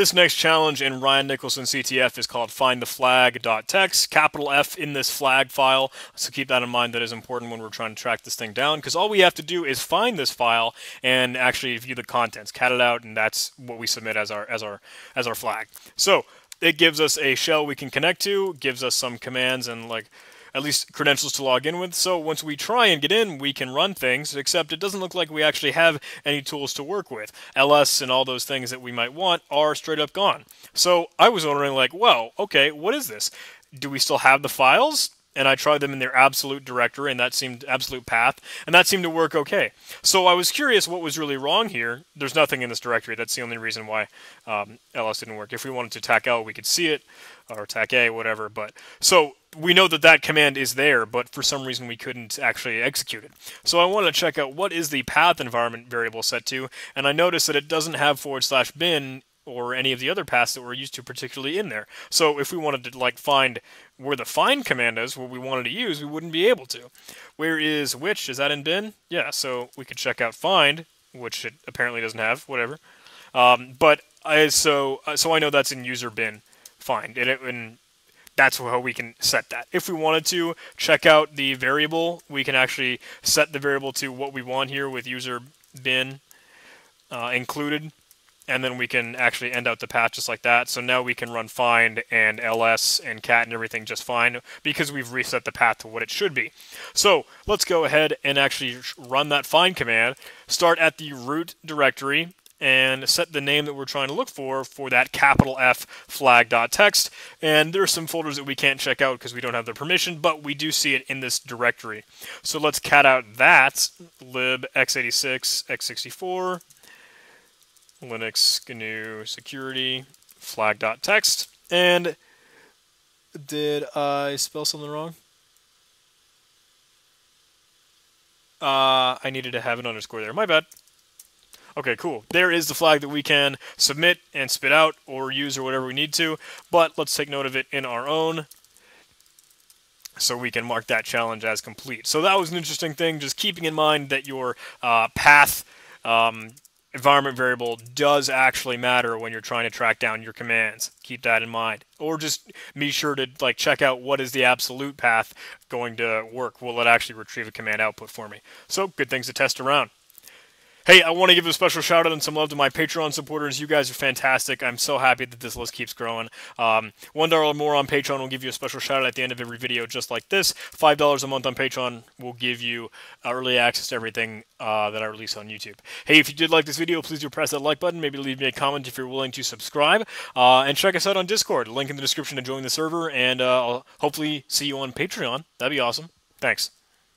This next challenge in Ryan Nicholson CTF is called find the findtheflag.txt, capital F in this flag file. So keep that in mind. That is important when we're trying to track this thing down because all we have to do is find this file and actually view the contents, cat it out, and that's what we submit as our as our as our flag. So it gives us a shell we can connect to, gives us some commands and like at least credentials to log in with. So once we try and get in, we can run things, except it doesn't look like we actually have any tools to work with. LS and all those things that we might want are straight up gone. So I was wondering like, well, okay, what is this? Do we still have the files? and I tried them in their absolute directory, and that seemed absolute path, and that seemed to work okay. So I was curious what was really wrong here. There's nothing in this directory. That's the only reason why um, ls didn't work. If we wanted to tack L, we could see it, or tack A, whatever. But so we know that that command is there, but for some reason we couldn't actually execute it. So I wanted to check out what is the path environment variable set to, and I notice that it doesn't have forward slash bin or any of the other paths that we're used to particularly in there. So if we wanted to like find where the find command is, what we wanted to use, we wouldn't be able to. Where is which? Is that in bin? Yeah, so we could check out find, which it apparently doesn't have, whatever. Um, but I, so uh, so I know that's in user bin find, and, it, and that's how we can set that. If we wanted to check out the variable, we can actually set the variable to what we want here with user bin uh, included and then we can actually end out the path just like that. So now we can run find and ls and cat and everything just fine because we've reset the path to what it should be. So let's go ahead and actually run that find command. Start at the root directory and set the name that we're trying to look for for that capital F flag.txt. And there are some folders that we can't check out because we don't have the permission, but we do see it in this directory. So let's cat out that lib x86 x64 Linux GNU security flag.txt. And did I spell something wrong? Uh, I needed to have an underscore there. My bad. Okay, cool. There is the flag that we can submit and spit out or use or whatever we need to, but let's take note of it in our own so we can mark that challenge as complete. So that was an interesting thing, just keeping in mind that your uh, path um, environment variable does actually matter when you're trying to track down your commands. Keep that in mind. Or just be sure to like check out what is the absolute path going to work. Will it actually retrieve a command output for me? So good things to test around. Hey, I want to give a special shout out and some love to my Patreon supporters. You guys are fantastic. I'm so happy that this list keeps growing. Um, $1 or more on Patreon will give you a special shout out at the end of every video just like this. $5 a month on Patreon will give you early access to everything uh, that I release on YouTube. Hey, if you did like this video, please do press that like button. Maybe leave me a comment if you're willing to subscribe. Uh, and check us out on Discord. Link in the description to join the server. And uh, I'll hopefully see you on Patreon. That'd be awesome. Thanks.